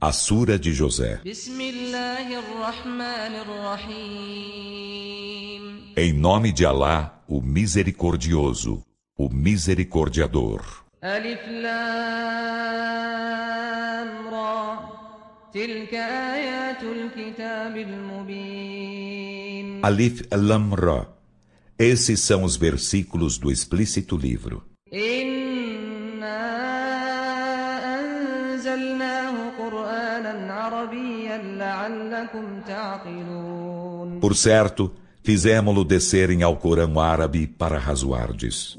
A Sura de José. Em nome de Alá, o Misericordioso, o Misericordiador. Alif Lam Ra. Alif Lam Ra. Esses são os versículos do explícito livro. Por certo, fizemo-lo descer em Alcorão árabe para razoardes.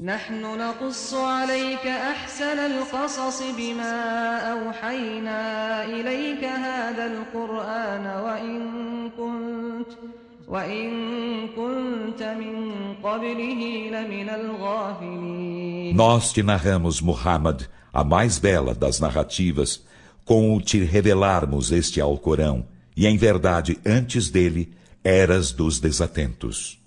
Nós te narramos, Muhammad, a mais bela das narrativas, com o te revelarmos este Alcorão, e em verdade, antes dele, eras dos desatentos.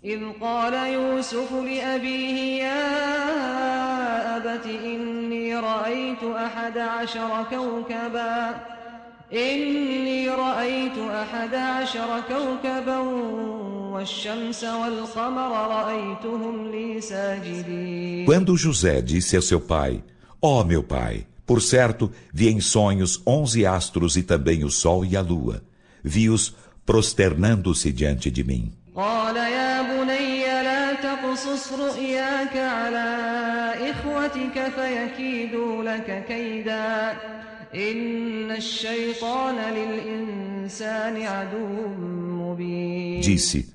إني رأيت أحد عشر كوكبا والشمس والقمر رأيتهم لي ساجدين Quando José disse a seu pai, ó oh, meu pai, por certo, vi em sonhos onze astros e também o sol e a lua. Vi-os prosternando-se diante de mim. قال يا بني لا تقصص رؤياك على إخوتك فيكيدوا لك كيدا Disse: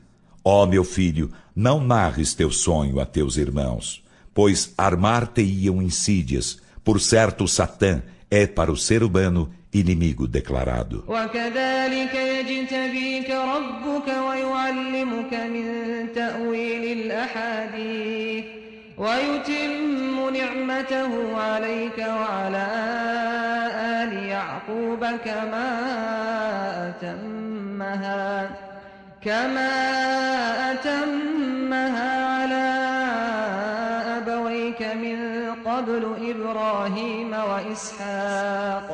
Ó oh, meu filho, não narres teu sonho a teus irmãos, pois armar-te-iam insídias. Por certo, Satã é para o ser humano inimigo declarado. ويتم نعمته عليك وعلى آل يعقوب كما أتمها كما أتمها على قبل إبراهيم وإسحاق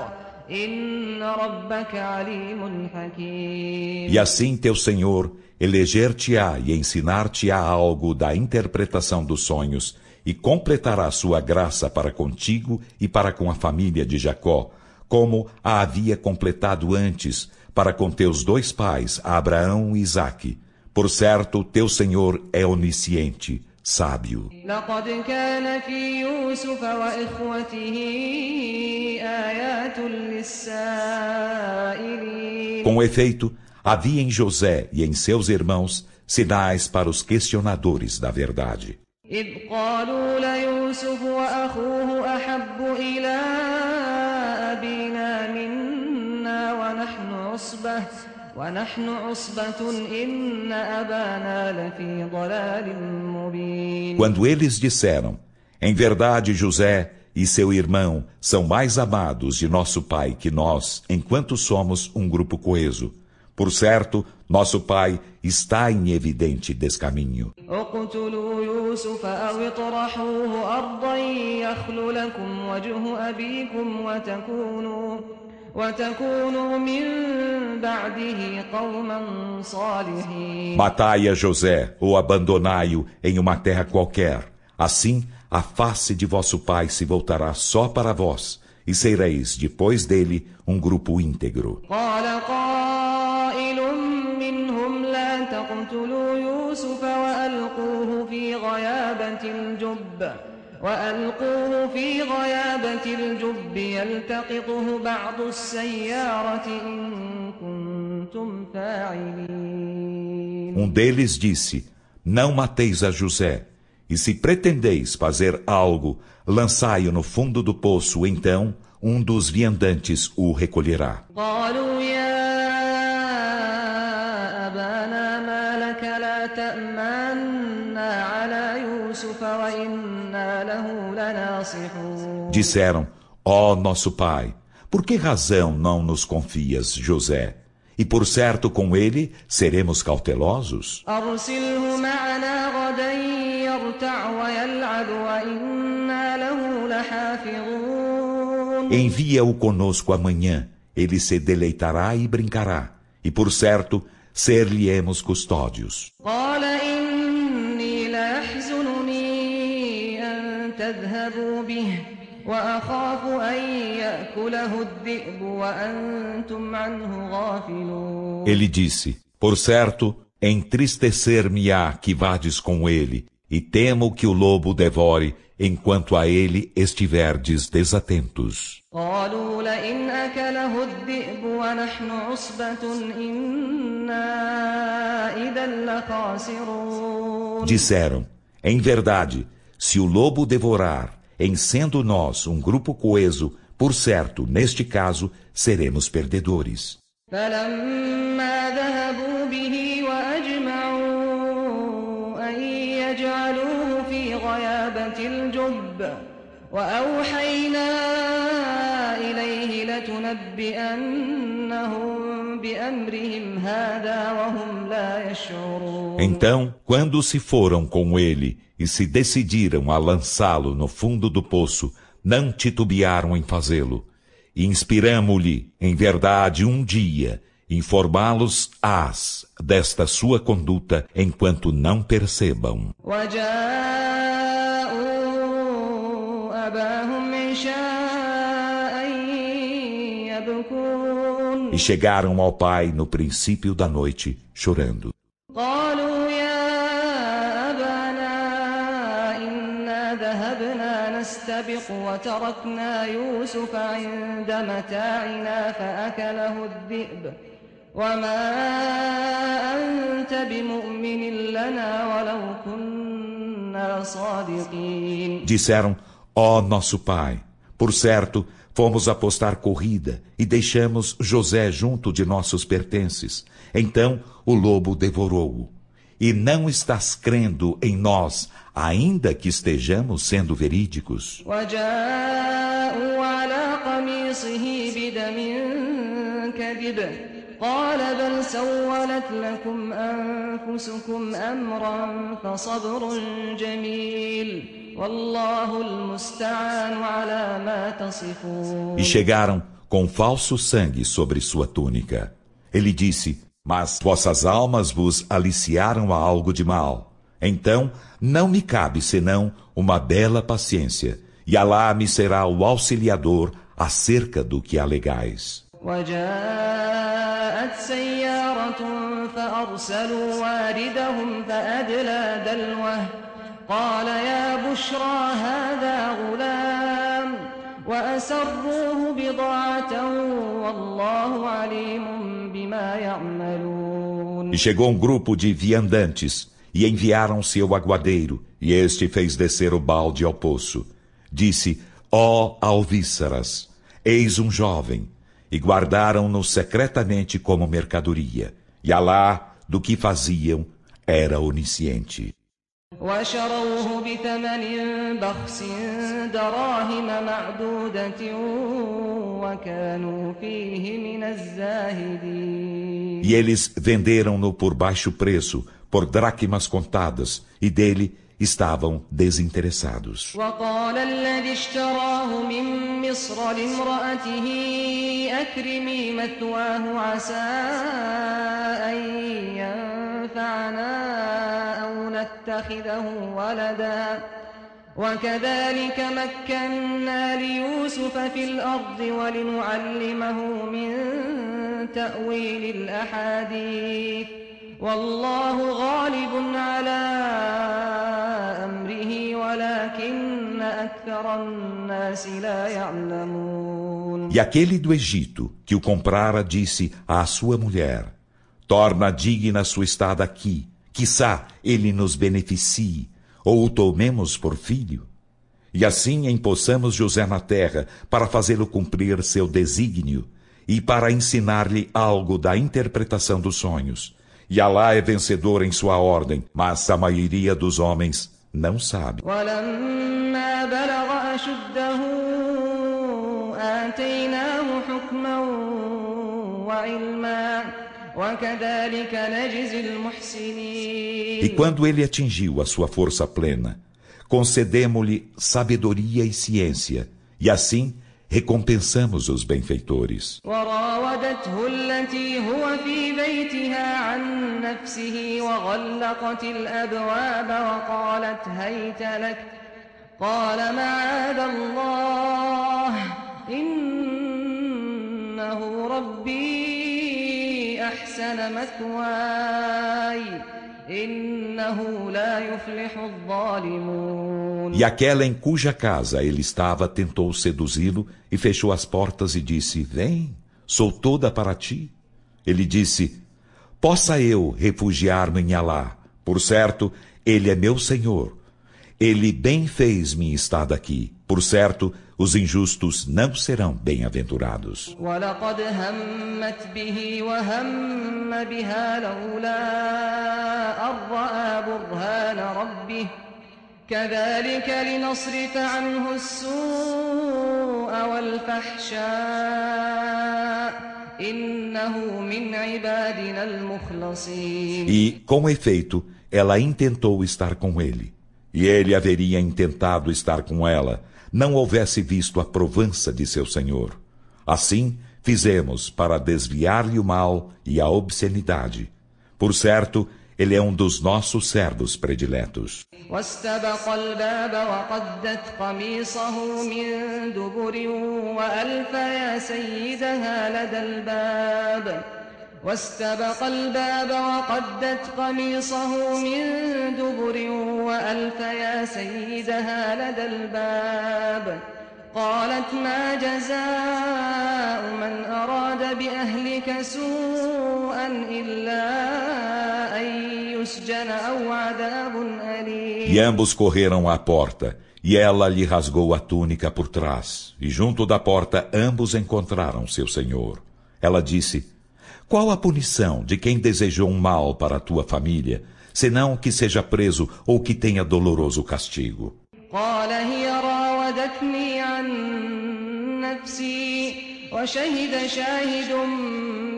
إن ربك عليم حكيم E assim teu Senhor eleger-te-á e ensinar-te-á algo da interpretação dos sonhos, e completará sua graça para contigo e para com a família de Jacó, como a havia completado antes, para com teus dois pais, Abraão e Isaque. Por certo, teu Senhor é onisciente, sábio. Com efeito, Havia em José e em seus irmãos sinais para os questionadores da verdade. Quando eles disseram, em verdade José e seu irmão são mais amados de nosso pai que nós, enquanto somos um grupo coeso. Por certo, nosso pai está em evidente descaminho. Matai a José ou abandonai-o em uma terra qualquer. Assim, a face de vosso pai se voltará só para vós, e sereis, depois dele, um grupo íntegro. تقتلوا يوسف وألقوه في غيابة الجب وألقوه في غيابة الجب يلتقطه بعض السيارة إن كنتم فاعلين Um deles disse, não mateis a José, e se pretendeis fazer algo, lançai-o no fundo do poço, então um dos viandantes o recolherá. Disseram, ó oh, nosso pai, por que razão não nos confias, José? E por certo com ele seremos cautelosos. Envia-o conosco amanhã ele se deleitará e brincará, e por certo, ser-lhe-emos custódios. Ele disse, por certo, entristecer-me-á que vades com ele, e temo que o lobo devore enquanto a ele estiverdes desatentos. Disseram, em verdade, se o lobo devorar, em sendo nós um grupo coeso, por certo, neste caso, seremos perdedores. وأوحينا إليه لتنبئنهم بأمرهم هذا وهم لا يشعرون Então, quando se foram com ele e se decidiram a lançá-lo no fundo do poço, não titubearam em fazê-lo. E inspiramo-lhe, em verdade, um dia, informá-los-ás desta sua conduta enquanto não percebam. E chegaram ao pai no princípio da noite, chorando. نستبق وتركنا يوسف عند متاعنا فأكله الذئب وما أنت بمؤمن لنا ولو كنا صادقين Disseram, ó oh, nosso pai, por certo, fomos apostar corrida e deixamos José junto de nossos pertences. Então o lobo devorou-o. E não estás crendo em nós, ainda que estejamos sendo verídicos. قال بل سولت لكم أنفسكم أمرا فصبر جميل والله المستعان على ما تصفون E chegaram com falso sangue sobre sua túnica. Ele disse, mas vossas almas vos aliciaram a algo de mal. Então, não me cabe senão uma bela paciência, e Alá me será o auxiliador acerca do que alegais. وجاءت سيارة فأرسلوا واردهم فأدلى دلوه قال يا بشرى هذا غلام وأسروه بضاعة والله عليم بما يعملون E chegou um grupo de viandantes e enviaram seu aguadeiro e este fez descer o balde ao poço. Disse, ó oh, alvíceras, eis um jovem e guardaram-no secretamente como mercadoria. E Alá, do que faziam, era onisciente. E eles venderam-no por baixo preço, por dracmas contadas, e dele estavam desinteressados. وكذلك مكنا ليوسف في الأرض ولنعلمه من تأويل الأحاديث. والله غالب على أمره ولكن أكثر الناس لا يعلمون. E aquele do Egito que o comprara disse à sua mulher: Torna digna sua estada aqui, quiçá ele nos beneficie, ou o tomemos por filho. E assim empossamos José na terra para fazê-lo cumprir seu desígnio e para ensinar-lhe algo da interpretação dos sonhos e Alá é vencedor em sua ordem, mas a maioria dos homens não sabe. E quando ele atingiu a sua força plena, concedemos-lhe sabedoria e ciência, e assim recompensamos os benfeitores. وراودته التي هو في بيتها عن نفسه وغلقت الأبواب وقالت هيت لك قال معاذ الله إنه ربي أحسن مثواي E aquela em cuja casa ele estava tentou seduzi-lo e fechou as portas e disse: Vem, sou toda para ti. Ele disse: Possa eu refugiar-me em Alá. Por certo, ele é meu Senhor. Ele bem fez-me estar daqui. Por certo, os injustos não serão bem-aventurados. كذلك لنصرف عنه السوء والفحشاء إنه من عبادنا المخلصين E, com efeito, ela intentou estar com ele. E ele haveria intentado estar com ela, não houvesse visto a provança de seu Senhor. Assim, fizemos para desviar-lhe o mal e a obscenidade. Por certo, ele é um dos nossos servos prediletos. واستبق الباب وقدت قميصه من دبر وألف يا سيدها لدى الباب قالت ما جزاء من أراد بأهلك سوءا إلا أن يسجن أو عذاب أليم E ambos correram à porta, e ela lhe rasgou a túnica por trás, e junto da porta ambos encontraram seu senhor. Ela disse, qual a punição de quem desejou um mal para a tua família, senão que seja preso ou que tenha doloroso castigo? وشهد شاهد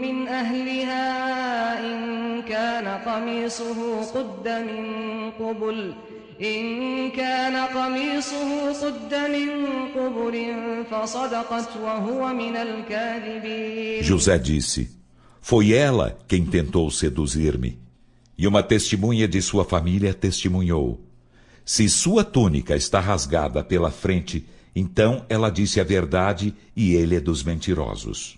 من أهلها إن كان قميصه قد من قبل إن كان قميصه قد من قبل فصدقت وهو من الكاذبين José disse foi ela quem tentou seduzir-me. E uma testemunha de sua família testemunhou. Se sua túnica está rasgada pela frente, então ela disse a verdade e ele é dos mentirosos.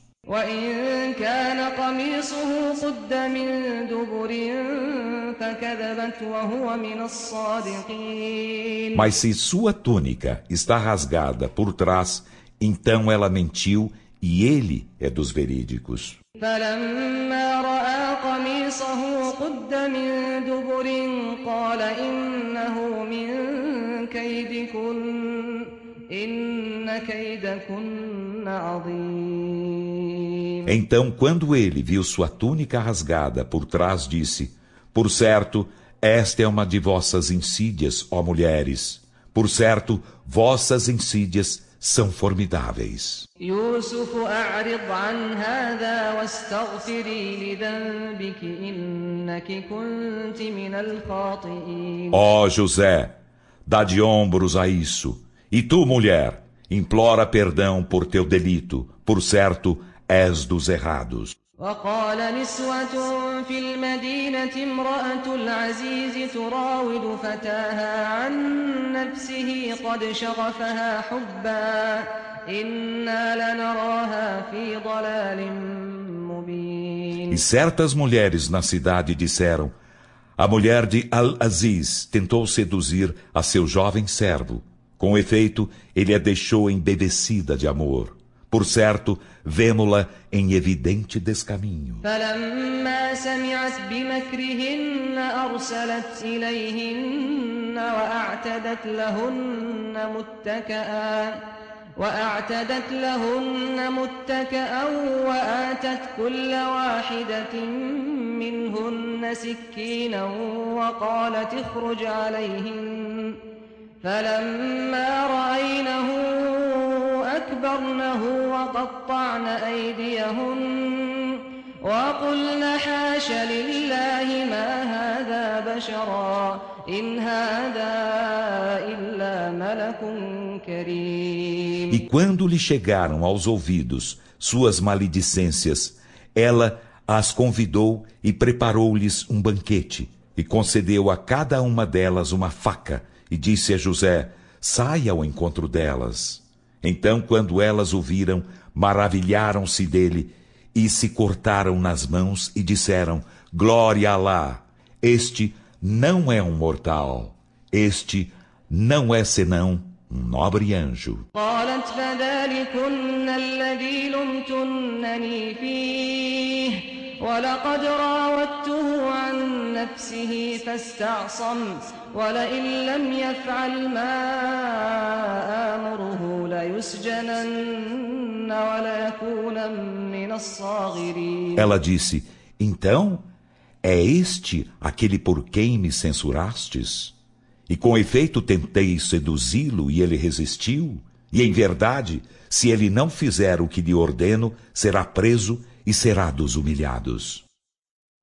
Mas se sua túnica está rasgada por trás, então ela mentiu e ele é dos verídicos. فلما رأى قميصه قد من دبر قال إنه من كيدكن إن كيدكن عظيم Então, quando ele viu sua túnica rasgada por trás, disse: Por certo, esta é uma de vossas insídias, ó mulheres. Por certo, vossas insídias são formidáveis. Ó oh, José, dá de ombros a isso. E tu, mulher, implora perdão por teu delito. Por certo, és dos errados. وقال نسوة في المدينة امرأة العزيز تراود فتاها عن نفسه قد شغفها حبا إنا لنراها في ضلال مبين E certas mulheres na cidade disseram A mulher de Al-Aziz tentou seduzir a seu jovem servo. Com efeito, ele a deixou embevecida de amor. Por certo, vemo-la em evidente descaminho. وأعتدت لهن متكأ وآتت كل واحدة منهن سكينا وقالت اخرج عليهن فلما رأينه أكبرنه وقطعن أيديهن وقلنا حاش لله ما هذا بشرا إن هذا إلا ملك كريم E quando lhe chegaram aos ouvidos suas maledicências, ela as convidou e preparou-lhes um banquete, e concedeu a cada uma delas uma faca, e disse a José: Saia ao encontro delas. Então, quando elas o viram, maravilharam-se dele e se cortaram nas mãos e disseram: Glória a Alá! Este não é um mortal, este não é senão um nobre anjo. ولقد راودته عن نفسه فاستعصم ولئن لم يفعل ما آمره ليسجنن وليكون من الصاغرين Ela disse, então, é este aquele por quem me censurastes? E com efeito tentei seduzi-lo e ele resistiu? E em verdade, se ele não fizer o que lhe ordeno, será preso e será dos humilhados.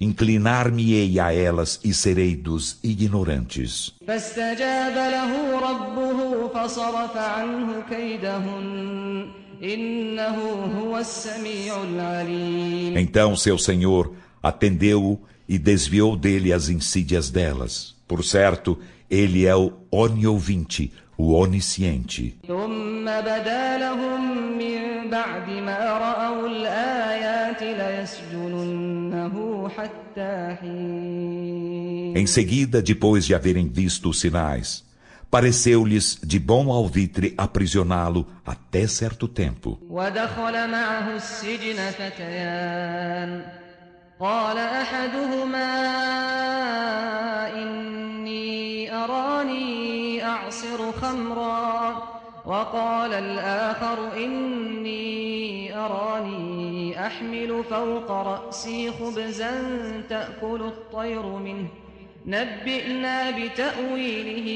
inclinar-me-ei a elas e serei dos ignorantes. Então seu Senhor atendeu-o e desviou dele as insídias delas. Por certo, ele é o oniovinte, o onisciente. Em seguida, depois de haverem visto os sinais, pareceu-lhes de bom alvitre aprisioná-lo até certo tempo. قال أحدهما إني أراني أعصر خمرا وقال الآخر إني أراني أحمل فوق رأسي خبزا تأكل الطير منه نبئنا بتأويله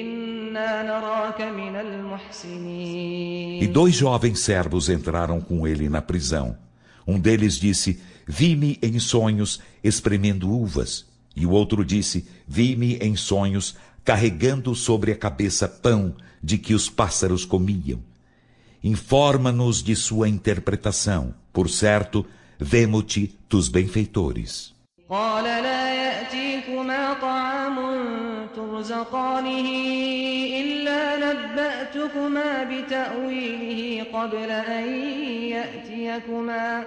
إنا نراك من المحسنين E dois jovens servos entraram com ele na prisão. Um deles disse, Vi-me em sonhos espremendo uvas. E o outro disse, Vi-me em sonhos carregando sobre a cabeça pão de que os pássaros comiam. Informa-nos de sua interpretação. Por certo, vemo-te dos benfeitores. قال لا يأتيكما طعام ترزقانه إلا نبأتكما بتأويله قبل أن يأتيكما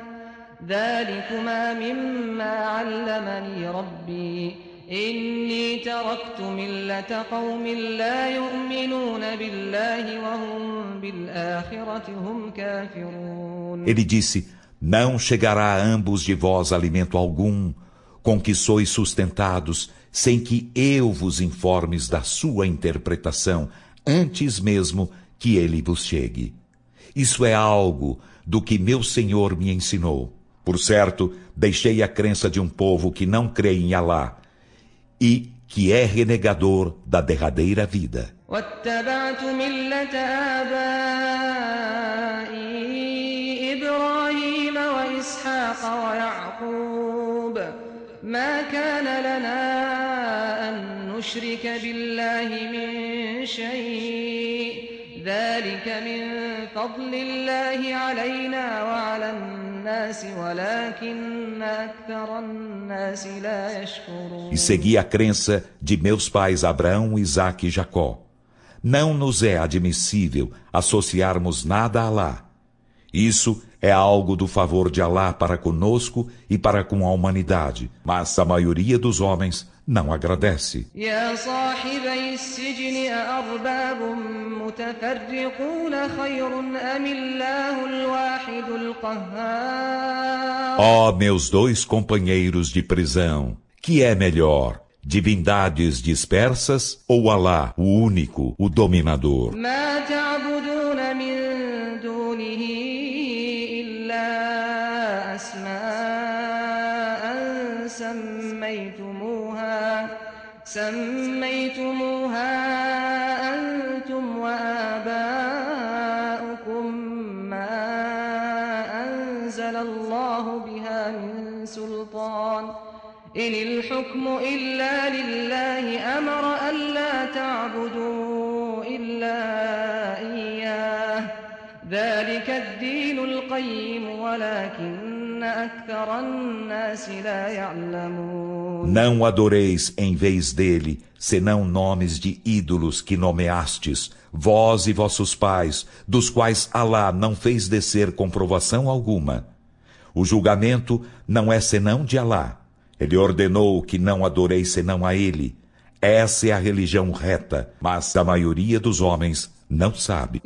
ذلكما مما علمني ربي إني تركت ملة قوم لا يؤمنون بالله وهم بالآخرة هم كافرون Ele disse, não chegará a ambos de vós alimento algum, com que sois sustentados, sem que eu vos informes da sua interpretação, antes mesmo que ele vos chegue. Isso é algo do que meu Senhor me ensinou. Por certo, deixei a crença de um povo que não crê em Alá e que é renegador da derradeira vida. ما كان لنا أن نشرك بالله من شيء. ذلك من فضل الله علينا وعلى الناس. E segui a crença de meus pais Abraão, Isaque e Jacó. Não nos é admissível associarmos nada a Alá. Isso é algo do favor de Alá para conosco e para com a humanidade, mas a maioria dos homens não agradece. Ó oh, meus dois companheiros de prisão, que é melhor? Divindades dispersas ou Alá, o único, o dominador? سميتموها أنتم وآباؤكم ما أنزل الله بها من سلطان. إن الحكم إلا لله أمر ألا تعبدوا إلا إياه. ذلك الدين القيم ولكن Não adoreis em vez dele, senão nomes de ídolos que nomeastes, vós e vossos pais, dos quais Alá não fez descer comprovação alguma. O julgamento não é senão de Alá. Ele ordenou que não adoreis senão a ele. Essa é a religião reta, mas a maioria dos homens não sabe.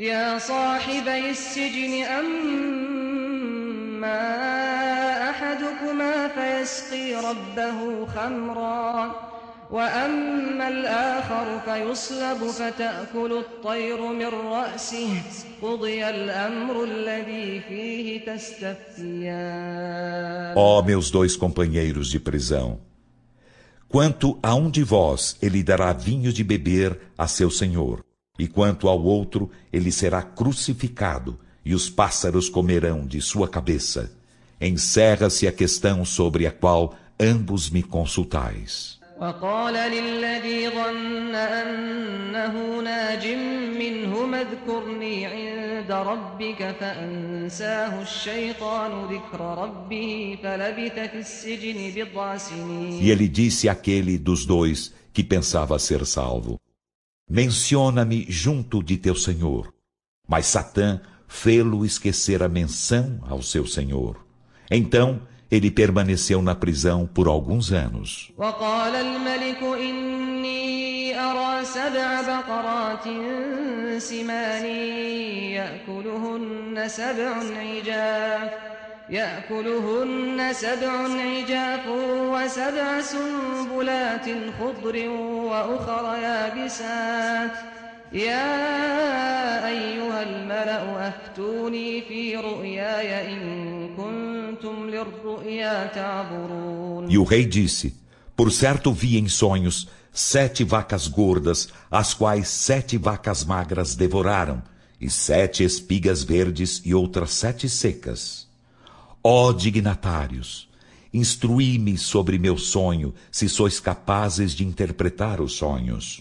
أحدكما فيسقي ربه خمرا وأما الآخر فيصلب فتأكل الطير من رأسه قضي الأمر الذي فيه تستفتيان Ó oh, meus dois companheiros de prisão, quanto a um de vós ele dará vinho de beber a seu senhor, e quanto ao outro ele será crucificado, e os pássaros comerão de sua cabeça encerra-se a questão sobre a qual ambos me consultais. وقال للذي ظن أنه ناج منهما اذكرني عند ربك فأنساه الشيطان ذكر ربه فلبث في السجن بضع سنين E ele disse àquele dos dois que pensava ser salvo, Menciona-me junto de teu Senhor. Mas Satã fê-lo esquecer a menção ao seu Senhor. Então, ele permaneceu na prisão por alguns anos. يأكلهن سبع عجاف وسبع سنبلات خضر وأخر يابسات يا أيها الملأ أفتوني في رؤياي إن تعبرون E o rei disse, por certo vi em sonhos sete vacas gordas, as quais sete vacas magras devoraram, e sete espigas verdes e outras sete secas. Ó dignatários, instruí-me sobre meu sonho, se sois capazes de interpretar os sonhos.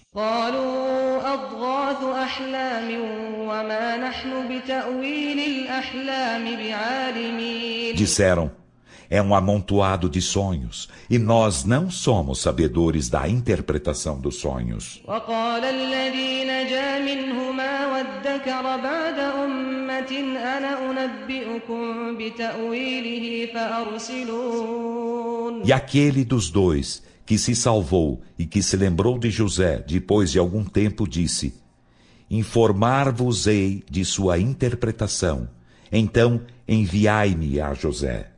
Disseram, é um amontoado de sonhos, e nós não somos sabedores da interpretação dos sonhos. E aquele dos dois que se salvou e que se lembrou de José depois de algum tempo disse: Informar-vos-ei de sua interpretação. Então enviai-me a José.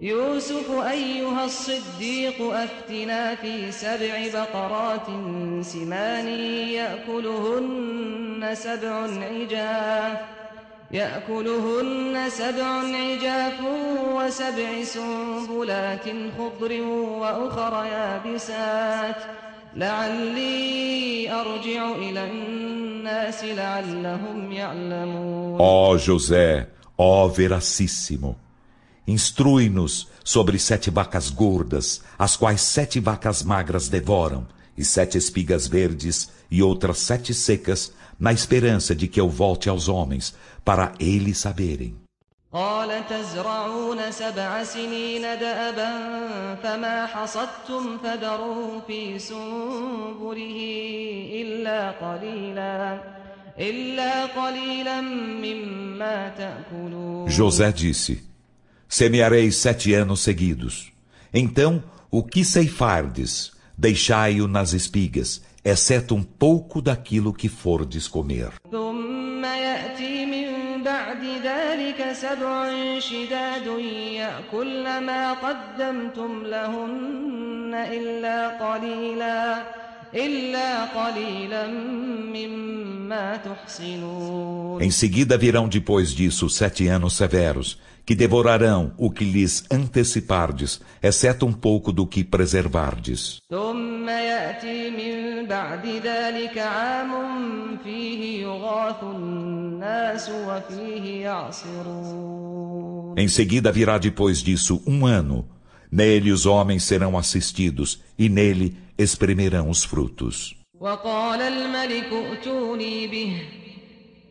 يوسف أيها الصديق أفتنا في سبع بقرات سمان يأكلهن سبع عجاف يأكلهن سبع عجاف وسبع سنبلات خضر وأخر يابسات لعلي أرجع إلى الناس لعلهم يعلمون Ó José, ó Veracíssimo, Instrui-nos sobre sete vacas gordas, as quais sete vacas magras devoram, e sete espigas verdes e outras sete secas, na esperança de que eu volte aos homens, para eles saberem. قال تزرعون سبع سنين دأبا فما حصدتم فذروا في سنبله إلا قليلا José disse: Semearei sete anos seguidos. Então, o que ceifardes, deixai-o nas espigas, exceto um pouco daquilo que fordes comer. Em seguida virão depois disso sete anos severos, que devorarão o que lhes antecipardes, exceto um pouco do que preservardes. Em seguida virá depois disso um ano. Nele os homens serão assistidos, e nele espremerão os frutos.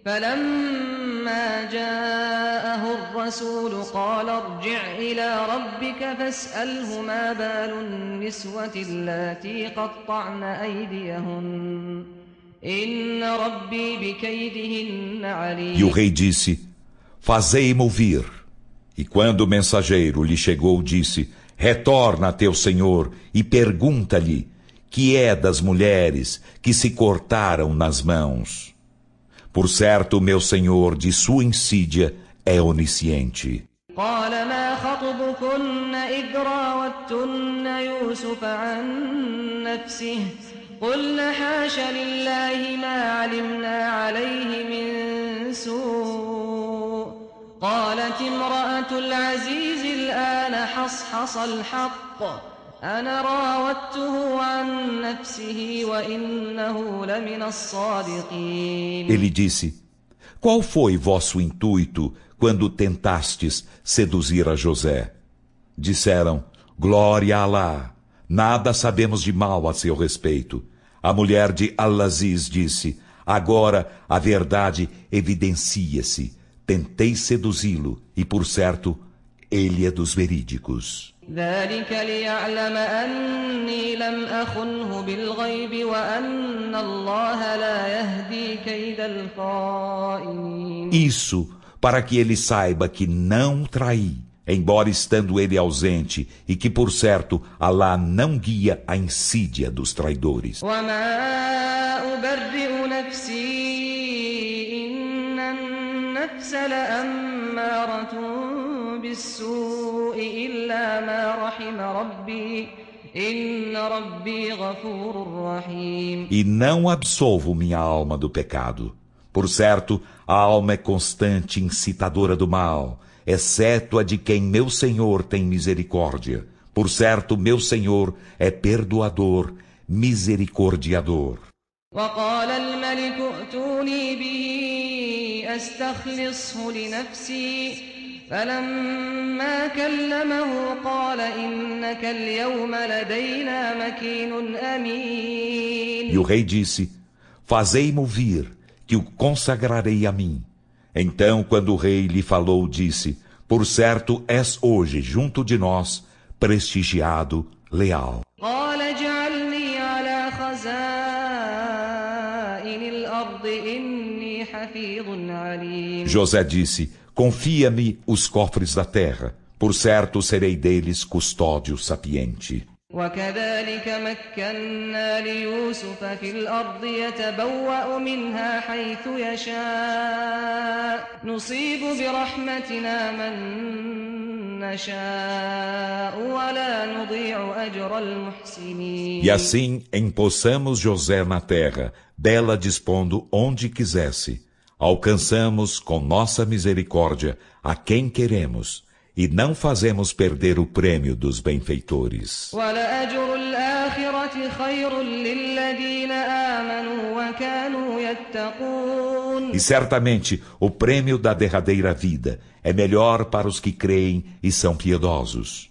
فلما جاءه الرسول قال ارجع إلى ربك فاسأله ما بال النسوة اللاتي قطعن أيديهن إن ربي بكيدهن عليم E o rei disse, fazei-me ouvir. E quando o mensageiro lhe chegou, disse, Retorna a teu senhor e pergunta-lhe que é das mulheres que se cortaram nas mãos. Por certo, meu senhor, de sua insídia, é onisciente. قلنا حاش لله ما علمنا عليه من سوء قالت امرأة العزيز الآن حصحص الحق أنا راودته عن نفسه وإنه لمن الصادقين Ele disse, qual foi vosso intuito quando tentastes seduzir a José? Disseram, glória a Alá, nada sabemos de mal a seu respeito. A mulher de Al-Aziz disse, agora a verdade evidencia-se Tentei seduzi-lo e, por certo, ele é dos verídicos. Isso para que ele saiba que não traí, embora estando ele ausente, e que, por certo, Alá não guia a insídia dos traidores. النفس لأمارة بالسوء إلا ما رحم ربي E não absolvo minha alma do pecado. Por certo, a alma é constante incitadora do mal, exceto a de quem meu Senhor tem misericórdia. Por certo, meu Senhor é perdoador, misericordiador. وقال الملك ائتوني به أستخلصه لنفسي فلما كلمه قال إنك اليوم لدينا مكين أمين E o rei disse, fazei-mo vir, que o consagrarei a mim. Então, quando o rei lhe falou, disse, por certo és hoje junto de nós, prestigiado, leal. قال اجعلني على خزائن José disse: Confia-me os cofres da terra, por certo serei deles custódio sapiente. وكذلك مكنا ليوسف في الأرض يتبوأ منها حيث يشاء نصيب برحمتنا من نشاء ولا نضيع أجر المحسنين E assim empossamos José na terra, dela dispondo onde quisesse. Alcançamos com nossa misericórdia a quem queremos e não fazemos perder o prêmio dos benfeitores. E certamente o prêmio da derradeira vida é melhor para os que creem e são piedosos.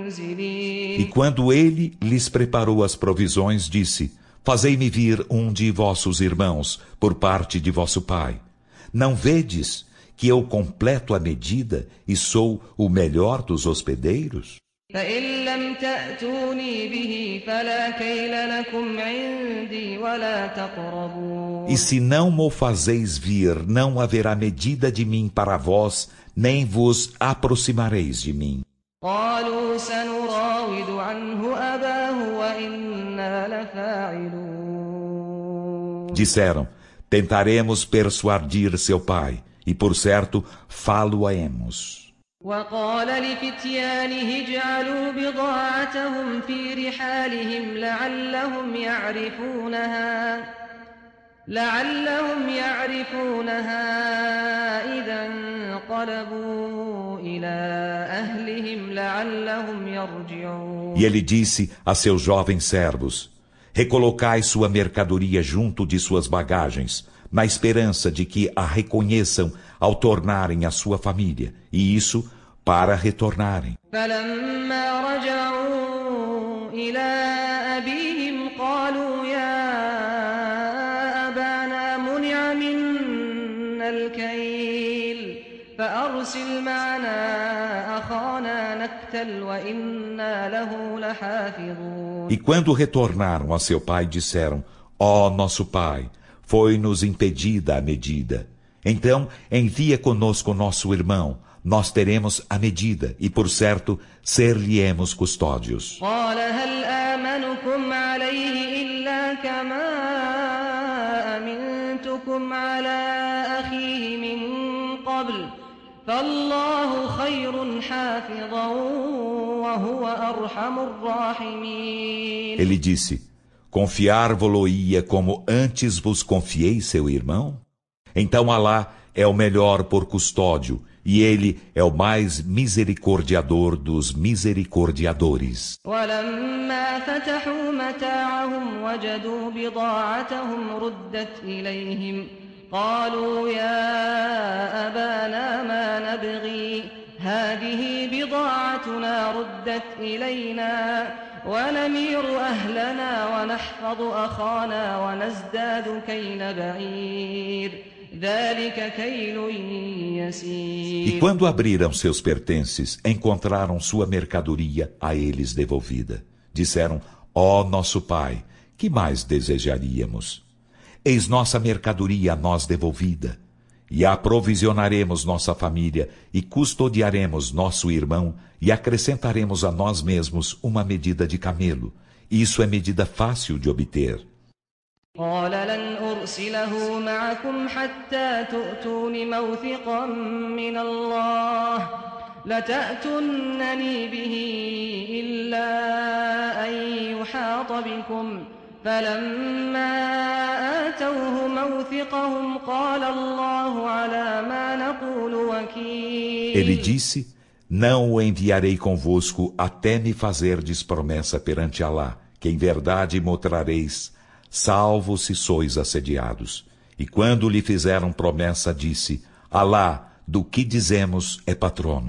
E quando ele lhes preparou as provisões, disse, Fazei-me vir um de vossos irmãos, por parte de vosso pai. Não vedes que eu completo a medida e sou o melhor dos hospedeiros? E se não mo fazeis vir, não haverá medida de mim para vós, nem vos aproximareis de mim. Disseram, tentaremos persuadir seu pai, e por certo falo-aemos. وقال لفتيانه اجعلوا بضاعتهم في رحالهم لعلهم يعرفونها لعلهم يعرفونها إذا انقلبوا إلى أهلهم لعلهم يرجعون E ele disse a seus jovens servos: Recolocai sua mercadoria junto de suas bagagens, na esperança de que a reconheçam ao tornarem a sua família, e isso para retornarem. E quando retornaram a seu pai, disseram: Ó oh, nosso pai, foi-nos impedida a medida. Então, envia conosco nosso irmão, nós teremos a medida, e por certo, ser-lhe-emos custódios. Ele disse: Confiar-vo-lo-ia como antes vos confiei seu irmão? Então Alá é o melhor por custódio, e ele é o mais misericordiador dos misericordiadores. قالوا يا أبانا ما نبغي هذه بضاعتنا ردت إلينا ونمير أهلنا ونحفظ أخانا ونزداد كيل بعير E quando abriram seus pertences, encontraram sua mercadoria a eles devolvida. Disseram: Ó oh, nosso pai, que mais desejaríamos? Eis nossa mercadoria a nós devolvida. E aprovisionaremos nossa família e custodiaremos nosso irmão e acrescentaremos a nós mesmos uma medida de camelo. Isso é medida fácil de obter. قال لن أرسله معكم حتى تؤتون موثقا من الله لتأتنني به إلا أن يحاط بكم فلما آتوه موثقهم قال الله على ما نقول وكيل Ele disse, não o enviarei convosco até me fazerdes promessa perante Alá, que em verdade mostrareis salvo se sois assediados. E quando lhe fizeram promessa, disse: Alá, do que dizemos é patrono.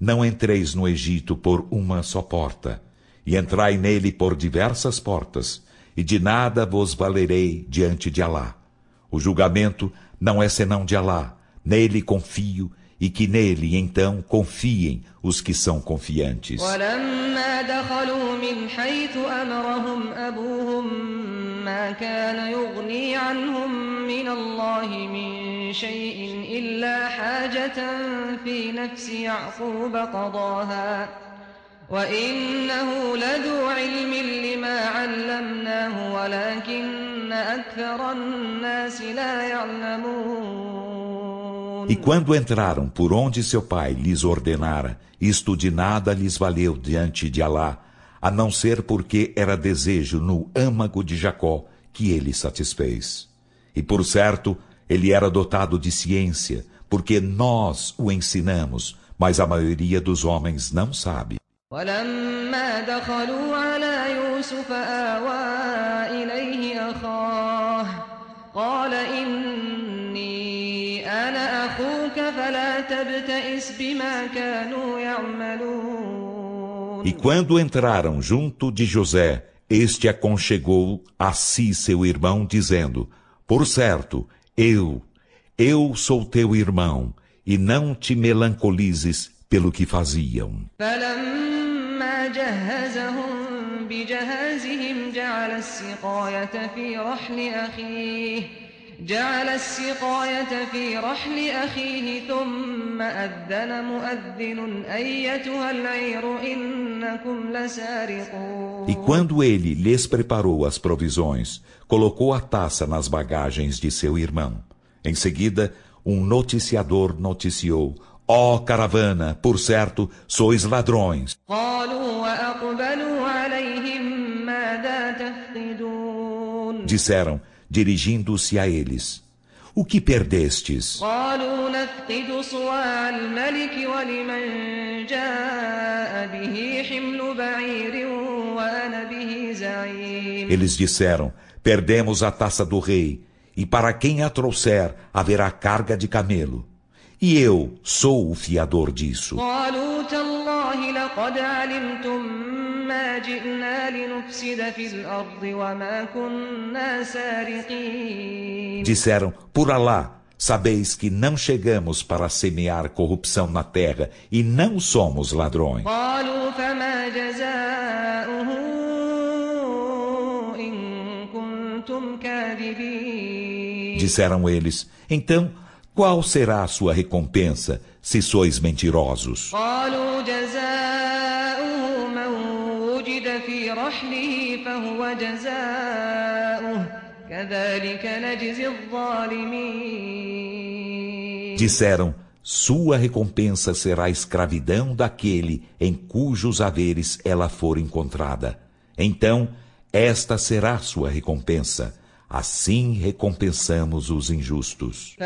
não entreis no Egito por uma só porta, e entrai nele por diversas portas, e de nada vos valerei diante de Alá. O julgamento não é senão de Alá, nele confio, e que nele então confiem os que são confiantes. مَا كان يغني عنهم من الله من شيء إلا حاجة في نفس يعقوب قضاها. وإنه لذو علم لما علمناه ولكن أكثر الناس لا يعلمون. E quando entraram por onde seu pai lhes ordenara, isto de nada lhes valeu diante de Alá, a não ser porque era desejo no âmago de Jacó que ele satisfez. E por certo, ele era dotado de ciência, porque nós o ensinamos, mas a maioria dos homens não sabe. ولما دخلوا على يوسف آوى إليه أخاه قال إني أنا أخوك فلا تبتئس بما كانوا يعملون E quando entraram junto de José, este aconchegou a si seu irmão, dizendo: Por certo, eu, eu sou teu irmão, e não te melancolizes pelo que faziam. جهزهم بجهازهم جعل السقاية في رحل أخيه جعل السقاية في رحل أخيه ثم أذن مؤذن أيتها العير إنكم لسارقون E quando ele lhes preparou as provisões, colocou a taça nas bagagens de seu irmão. Em seguida, um noticiador noticiou: Ó oh, caravana, por certo, sois ladrões. Disseram, dirigindo-se a eles: O que perdestes? Eles disseram: Perdemos a taça do rei, e para quem a trouxer haverá carga de camelo. E eu sou o fiador disso. Disseram, por Alá, sabeis que não chegamos para semear corrupção na terra e não somos ladrões. Disseram eles, então qual será a sua recompensa se sois mentirosos? Disseram, sua recompensa será a escravidão daquele em cujos haveres ela for encontrada. Então, esta será sua recompensa. Assim recompensamos os injustos.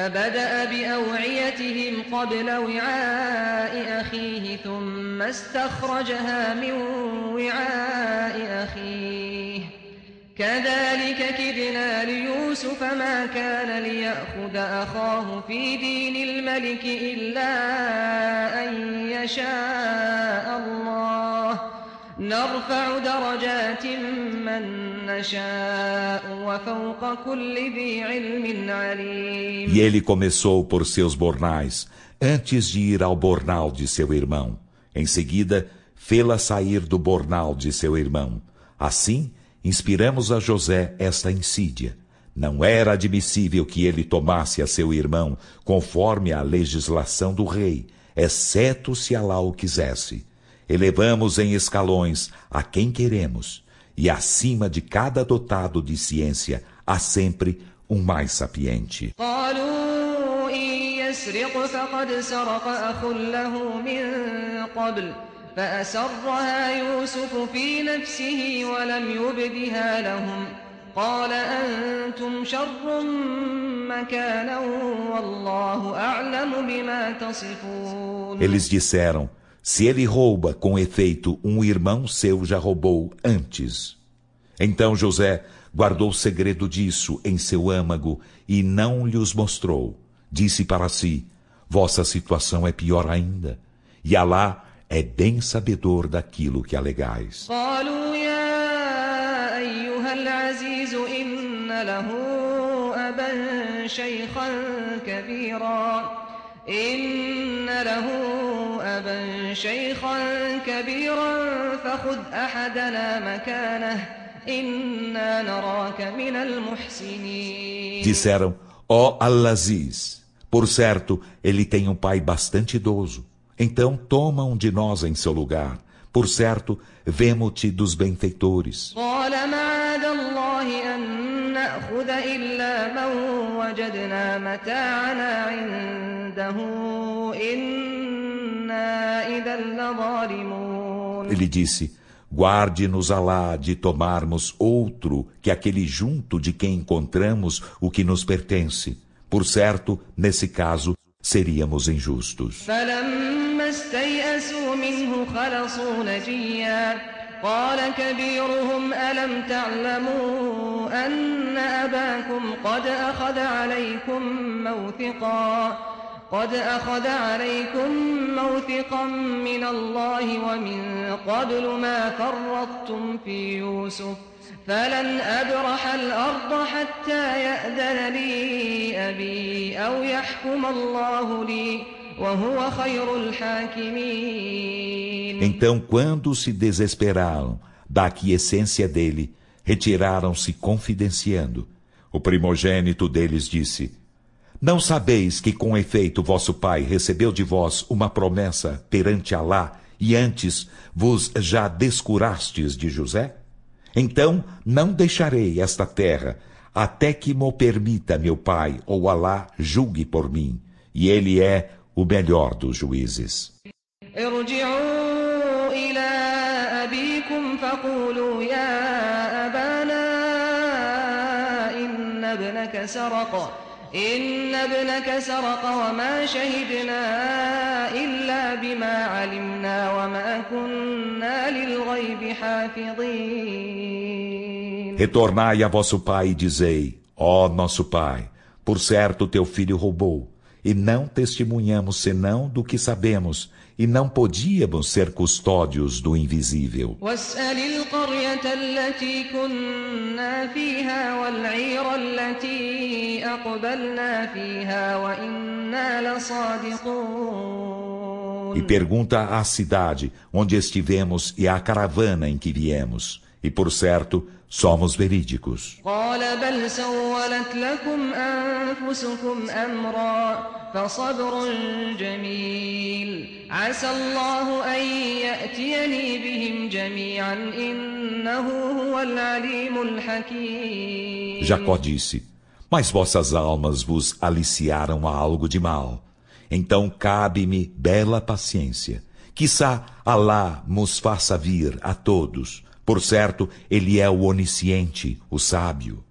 كذلك كدنا ليوسف ما كان ليأخذ أخاه في دين الملك إلا أن يشاء الله نرفع درجات من E ele começou por seus bornais, antes de ir ao bornal de seu irmão. Em seguida, fê-la sair do bornal de seu irmão. Assim, inspiramos a José esta insídia. Não era admissível que ele tomasse a seu irmão conforme a legislação do rei, exceto se Alá o quisesse. Elevamos em escalões a quem queremos e acima de cada dotado de ciência há sempre um mais sapiente. Eles disseram se ele rouba, com efeito, um irmão seu já roubou antes. Então José guardou o segredo disso em seu âmago e não lhes mostrou. Disse para si: Vossa situação é pior ainda. E Alá é bem sabedor daquilo que alegais. إن له أبا شيخا كبيرا فخذ أحدنا مكانه إنا نراك من المحسنين Disseram, ó oh Al-Aziz, por certo, ele tem um pai bastante idoso. Então toma um de nós em seu lugar. Por certo, vemo-te dos benfeitores. قال معاذ الله أن نأخذ إلا من وجدنا متاعنا عنده إنا إذا لظالمون Ele disse, Guarde-nos Alá de tomarmos outro que aquele junto de quem encontramos o que nos pertence. Por certo, nesse caso, seríamos injustos. قال كبيرهم ألم تعلموا أن أباكم قد أخذ عليكم موثقا قد أخذ عليكم موثقا من الله ومن قبل ما فرطتم في يوسف فلن أبرح الأرض حتى يأذن لي أبي أو يحكم الله لي Então, quando se desesperaram da aquiescência dele, retiraram-se confidenciando. O primogênito deles disse: Não sabeis que com efeito vosso pai recebeu de vós uma promessa perante Alá e antes vos já descurastes de José? Então não deixarei esta terra até que mo permita meu pai ou Alá julgue por mim, e ele é o melhor dos juízes. إن ابنك سرق وما شهدنا إلا بما علمنا وما كنا للغيب حافظين Retornai a vosso pai e dizei, ó nosso pai, por certo teu filho roubou e não testemunhamos senão do que sabemos, e não podíamos ser custódios do invisível. E pergunta à cidade onde estivemos e à caravana em que viemos. E por certo, somos verídicos. Jacó disse: Mas vossas almas vos aliciaram a algo de mal. Então cabe-me bela paciência. Quizá Alá nos faça vir a todos por certo, ele é o onisciente, o sábio.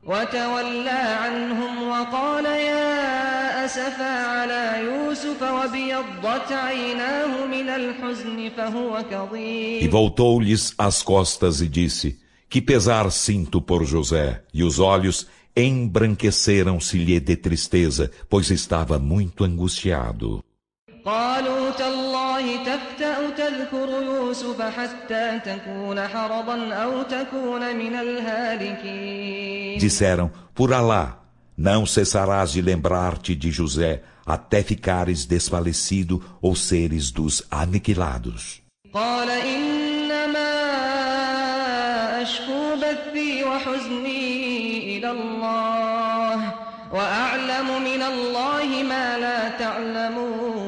E voltou-lhes as costas e disse: Que pesar sinto por José, e os olhos embranqueceram-se-lhe de tristeza, pois estava muito angustiado. قالوا تالله تفتأ تذكر يوسف حتى تكون حرضا أو تكون من الهالكين Disseram, por Alá, não cessarás de lembrar-te de José até ficares desfalecido ou seres dos aniquilados. قال إنما أشكو بثي وحزني إلى الله وأعلم من الله ما لا تعلمون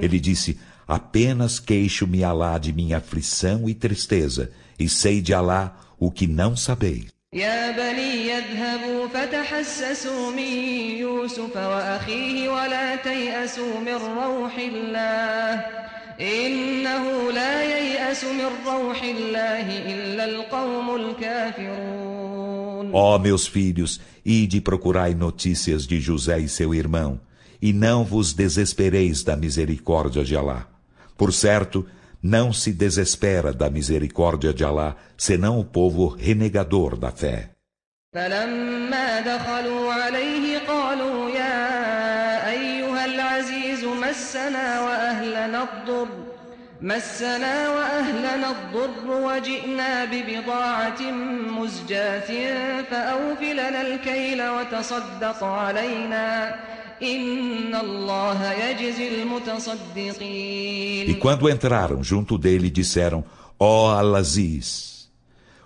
ele disse: Apenas queixo-me Alá de minha aflição e tristeza, e sei de Alá o que não sabeis. يا بني اذهبوا فتحسسوا من يوسف وأخيه ولا تيأسوا من روح الله إنه لا ييأس من روح الله إلا القوم الكافرون Ó meus filhos, ide procurai notícias de José e seu irmão e não vos desespereis da misericórdia de Alá. Por certo, não se desespera da misericórdia de Alá, senão o povo renegador da fé. فلما دخلوا عليه قالوا يا أيها العزيز مسنا وأهلنا الضر مسنا وأهلنا الضر وجئنا ببضاعة مزجاة فأوفلنا الكيل وتصدق علينا E quando entraram junto dele, disseram: Ó oh, Alaziz,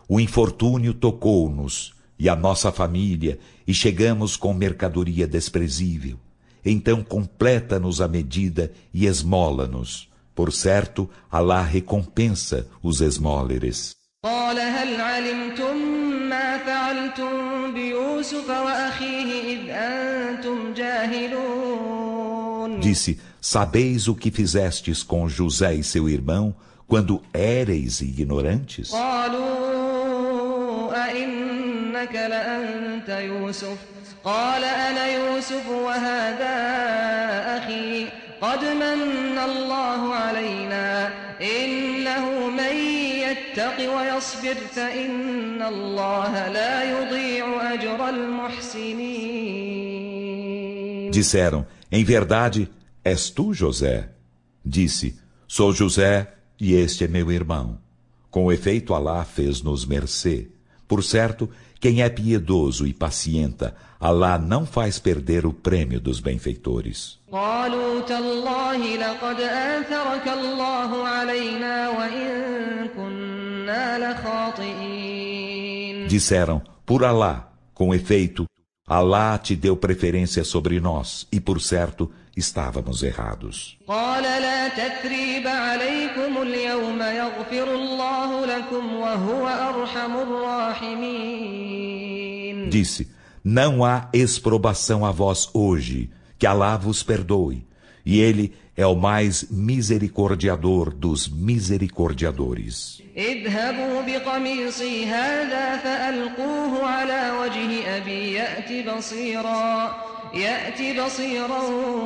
o infortúnio tocou-nos e a nossa família, e chegamos com mercadoria desprezível. Então completa-nos a medida e esmola-nos. Por certo, Alá recompensa os esmóleres. قال هل علمتم ما فعلتم بيوسف وأخيه إذ أنتم جاهلون Disse, sabeis o que fizestes com José e seu irmão quando éreis ignorantes? قالوا أئنك لأنت يوسف قال أنا يوسف وهذا أخي قد من الله علينا إنه من يتق ويصبر فإن الله لا يضيع أجر المحسنين Disseram, em verdade, és tu José? Disse, sou José e este é meu irmão. Com efeito, Alá fez-nos mercê. Por certo, quem é piedoso e pacienta, Alá não faz perder o prêmio dos benfeitores. Disseram, por Alá, com efeito, Alá te deu preferência sobre nós, e por certo, estávamos errados. Disse, não há exprobação a vós hoje, que Alá vos perdoe, e Ele é o mais misericordiador dos misericordiadores. اذهبوا بقميصي هذا فألقوه على وجه أبي يأت بصيرا يأت بصيرا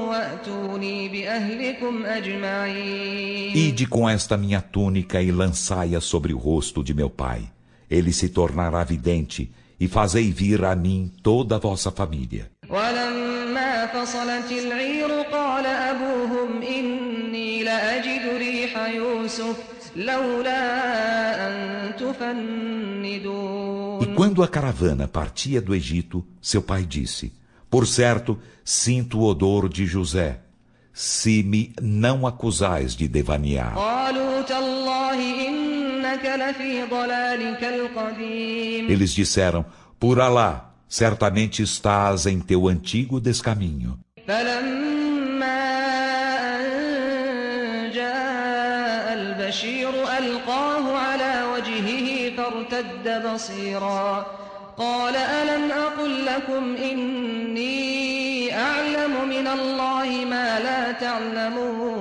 وأتوني بأهلكم أجمعين Ide com esta minha túnica e lançai-a sobre o rosto de meu pai. Ele se tornará vidente e fazei vir a mim toda a vossa família. ولما فصلت العير قال أبوهم إني لأجد ريح يوسف e quando a caravana partia do Egito, seu pai disse: Por certo, sinto o odor de José, se me não acusais de devanear. Eles disseram: Por Alá, certamente estás em teu antigo descaminho. البشير ألقاه على وجهه فارتد بصيرا قال ألم أقل لكم إني أعلم من الله ما لا تعلمون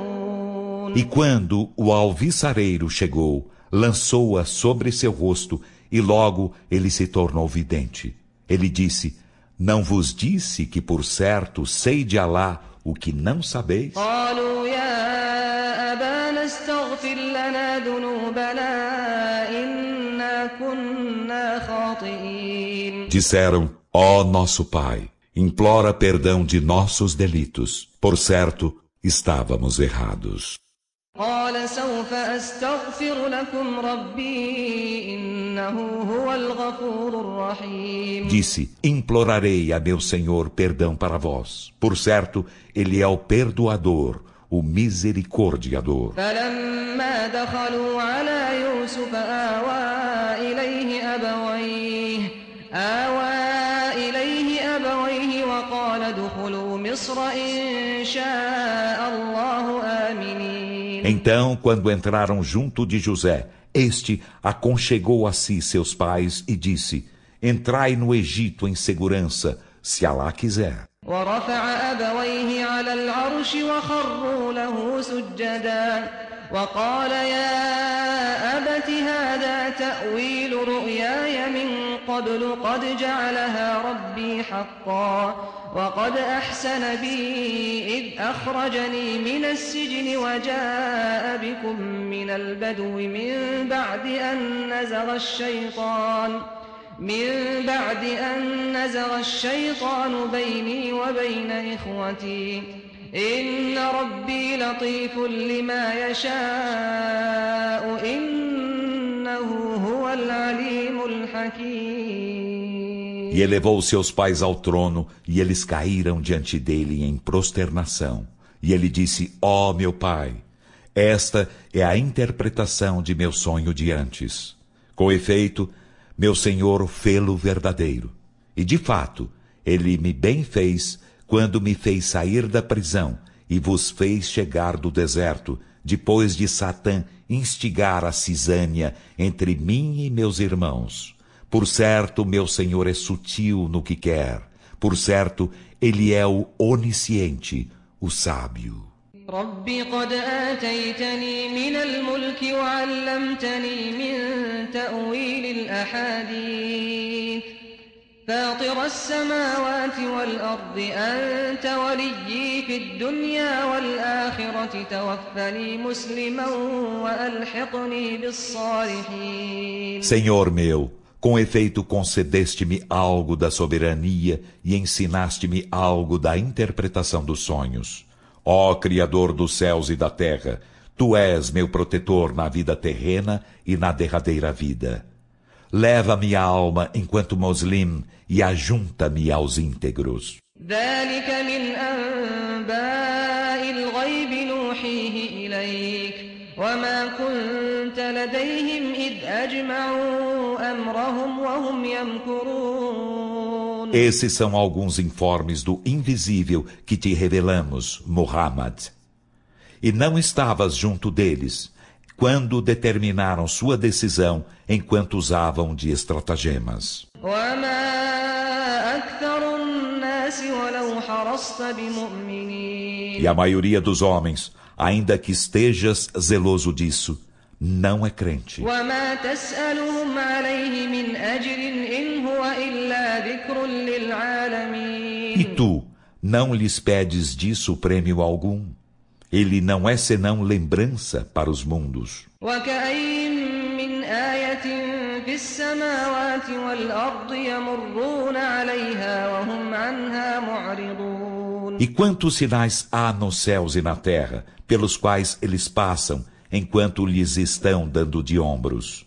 E quando o alviçareiro chegou, lançou-a sobre seu rosto e logo ele se tornou vidente. Ele disse, não vos disse que por certo sei de Alá o que não sabeis? Disseram, ó oh, nosso Pai, implora perdão de nossos delitos. Por certo, estávamos errados. Disse, implorarei a meu Senhor perdão para vós. Por certo, Ele é o perdoador, o misericordiador. Então, quando entraram junto de José, este aconchegou a si seus pais e disse: Entrai no Egito em segurança, se Alá quiser. ورفع أبويه على العرش وخروا له سجدا وقال يا أبت هذا تأويل رؤياي من قبل قد جعلها ربي حقا وقد أحسن بي إذ أخرجني من السجن وجاء بكم من البدو من بعد أن نزغ الشيطان ۖ من بعد أن نزغ الشيطان بيني وبين إخوتي إن ربي لطيف لما يشاء إنه هو العليم الحكيم E elevou seus pais ao trono, e eles caíram diante dele em prosternação. E ele disse: Ó oh, meu pai, esta é a interpretação de meu sonho de antes. Com efeito, meu Senhor fê-lo verdadeiro. E de fato, ele me bem fez quando me fez sair da prisão e vos fez chegar do deserto, depois de Satã instigar a cisânia entre mim e meus irmãos. Por certo, meu Senhor é sutil no que quer. Por certo, Ele é o onisciente, o sábio. رب قد آتيتني من الملك وعلمتني من تأويل الأحاديث فاطر السماوات والأرض أنت وليي في الدنيا والآخرة توفني مسلما وألحقني بالصالحين Senhor meu, com efeito concedeste-me algo da soberania e ensinaste-me algo da interpretação dos sonhos. Ó Criador dos céus e da terra, Tu és meu protetor na vida terrena e na derradeira vida. Leva minha alma enquanto muslim e ajunta-me aos íntegros. Esses são alguns informes do invisível que te revelamos, Muhammad. E não estavas junto deles quando determinaram sua decisão enquanto usavam de estratagemas. E a maioria dos homens, ainda que estejas zeloso disso, não é crente. E tu não lhes pedes disso prêmio algum. Ele não é senão lembrança para os mundos. E quantos sinais há nos céus e na terra, pelos quais eles passam, enquanto lhes estão dando de ombros.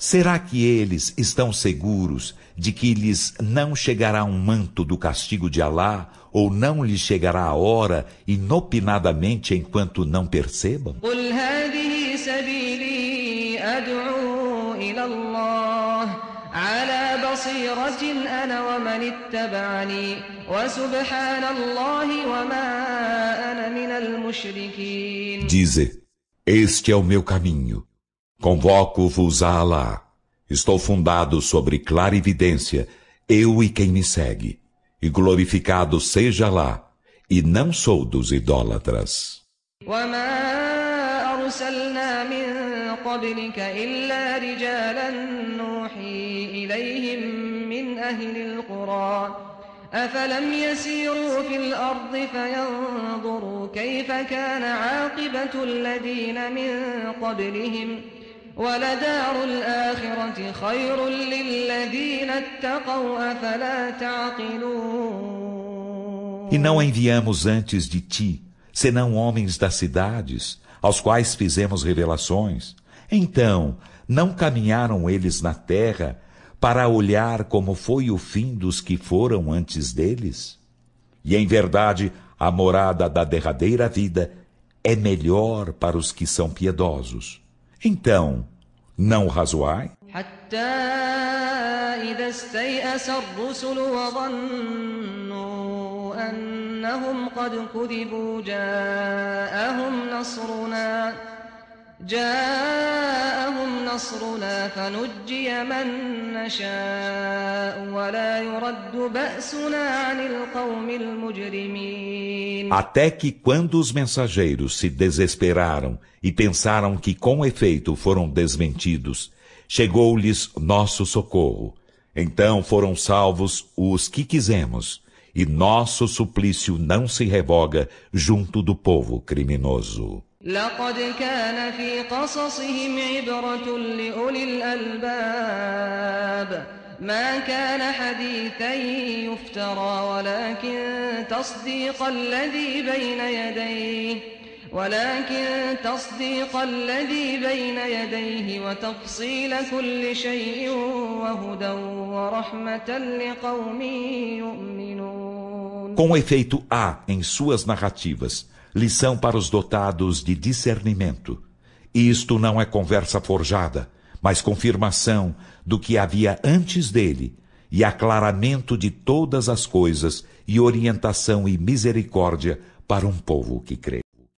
Será que eles estão seguros de que lhes não chegará um manto do castigo de Alá, ou não lhes chegará a hora, inopinadamente, enquanto não percebam? Dize: Este é o meu caminho. Convoco-vos a Alá. Estou fundado sobre clarividência, eu e quem me segue. E glorificado seja Alá, e não sou dos idólatras. أرسلنا من قبلك إلا رجالا نوحي إليهم من أهل القرى أفلم يسيروا في الأرض فينظروا كيف كان عاقبة الذين من قبلهم e não enviamos antes de ti, senão homens das cidades, aos quais fizemos revelações. Então, não caminharam eles na terra para olhar como foi o fim dos que foram antes deles? E em verdade, a morada da derradeira vida é melhor para os que são piedosos. Então, não razoai? أنهم قد كذبوا جاءهم نصرنا جاءهم نصرنا فنجي من نشاء ولا يرد بأسنا عن القوم المجرمين Até que quando os mensageiros se desesperaram e pensaram que com efeito foram desmentidos, chegou-lhes nosso socorro. Então foram salvos os que quisemos e nosso suplício não se revoga junto do povo criminoso. لقد كان في قصصهم عبرة لأولي الألباب. ما كان حديثا يفترى ولكن تصديق الذي بين يديه ولكن تصديق الذي بين يديه وتفصيل كل شيء وهدى ورحمة لقوم يؤمنون. Com efeito, há em suas narrativas lição para os dotados de discernimento. Isto não é conversa forjada, mas confirmação do que havia antes dele, e aclaramento de todas as coisas, e orientação e misericórdia para um povo que crê.